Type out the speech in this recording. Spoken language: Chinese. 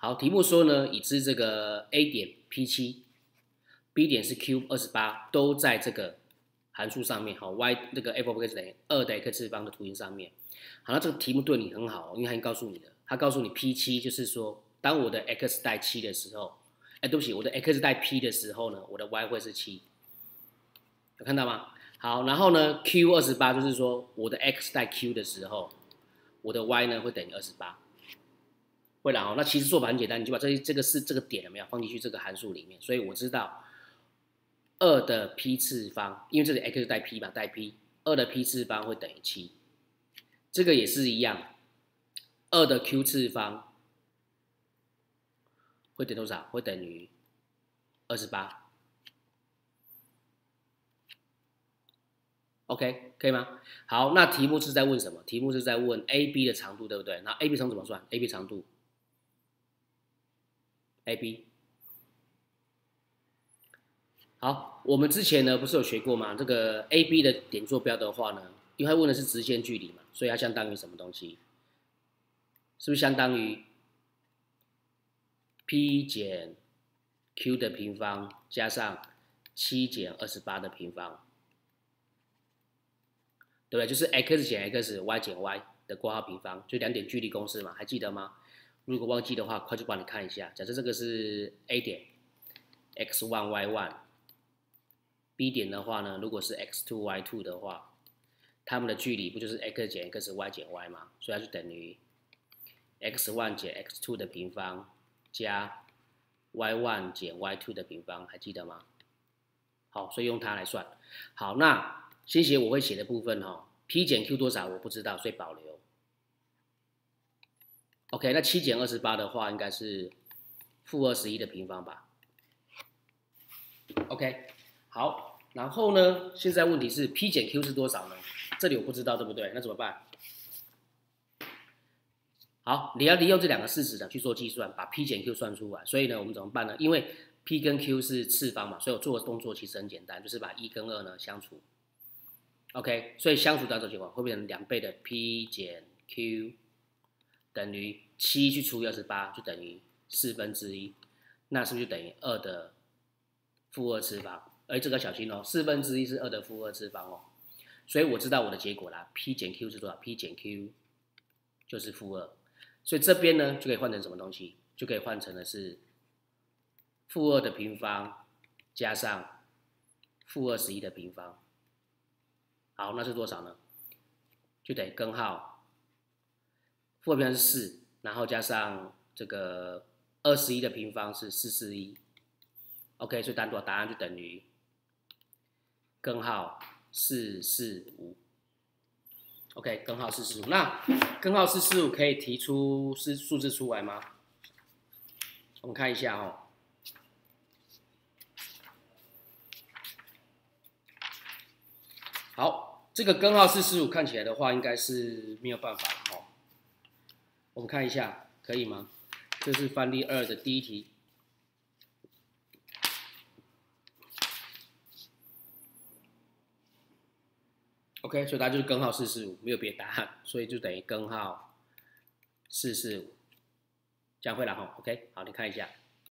好，题目说呢，已知这个 A 点 P 七，B 点是 Q 二十八，都在这个函数上面，好，y 那个 f of x 等于二的 x 次方的图形上面。好，那这个题目对你很好，因为它已经告诉你了，它告诉你 P 七就是说，当我的 x 带七的时候，哎，对不起，我的 x 带 P 的时候呢，我的 y 会是七，有看到吗？好，然后呢，Q 二十八就是说，我的 x 带 Q 的时候，我的 y 呢会等于二十八。会了，那其实做法很简单，你就把这这个是这个点有没有放进去这个函数里面，所以我知道二的 p 次方，因为这里 x 带 p 嘛，带 p，二的 p 次方会等于七，这个也是一样，二的 q 次方会等多少？会等于二十八。OK，可以吗？好，那题目是在问什么？题目是在问 AB 的长度，对不对？那 AB 长怎么算？AB 长度。A B，好，我们之前呢不是有学过吗？这个 A B 的点坐标的话呢，因为它问的是直线距离嘛，所以它相当于什么东西？是不是相当于 P 减 Q 的平方加上七减二十八的平方，对不对？就是 x 减 x，y 减 y 的括号平方，就两点距离公式嘛，还记得吗？如果忘记的话，快去帮你看一下。假设这个是 A 点，x one y one；B 点的话呢，如果是 x two y two 的话，它们的距离不就是 x 减 x，y 减 y 吗？所以它就等于 x one 减 x two 的平方加 y one 减 y two 的平方，还记得吗？好，所以用它来算。好，那先写我会写的部分哈，P 减 Q 多少我不知道，所以保留。OK，那七减二十八的话，应该是负二十一的平方吧？OK，好，然后呢，现在问题是 P 减 Q 是多少呢？这里我不知道，对不对？那怎么办？好，你要利用这两个式子呢去做计算，把 P 减 Q 算出来。所以呢，我们怎么办呢？因为 P 跟 Q 是次方嘛，所以我做的动作其实很简单，就是把一跟二呢相除。OK，所以相除到这种情况会变成两倍的 P 减 Q。等于七去除以二十八，就等于四分之一，那是不是就等于二的负二次方？哎，这个小心哦，四分之一是二的负二次方哦，所以我知道我的结果啦，P 减 Q 是多少？P 减 Q 就是负二，所以这边呢就可以换成什么东西？就可以换成的是负二的平方加上负二十一的平方。好，那是多少呢？就等于根号。负平方是四，然后加上这个二十一的平方是四四一，OK，所以单独答案就等于根号四四五，OK，根号四四五。那根号四四五可以提出是数字出来吗？我们看一下哦。好，这个根号四四五看起来的话，应该是没有办法哦。我们看一下，可以吗？这是范例二的第一题。OK，所以它就是根号四四五，没有别的答案，所以就等于根号四四五，这样会了哈。OK，好，你看一下。